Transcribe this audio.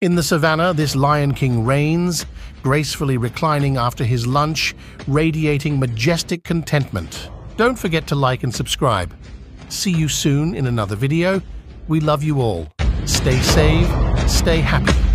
In the savannah, this Lion King reigns, gracefully reclining after his lunch, radiating majestic contentment. Don't forget to like and subscribe. See you soon in another video. We love you all. Stay safe, stay happy.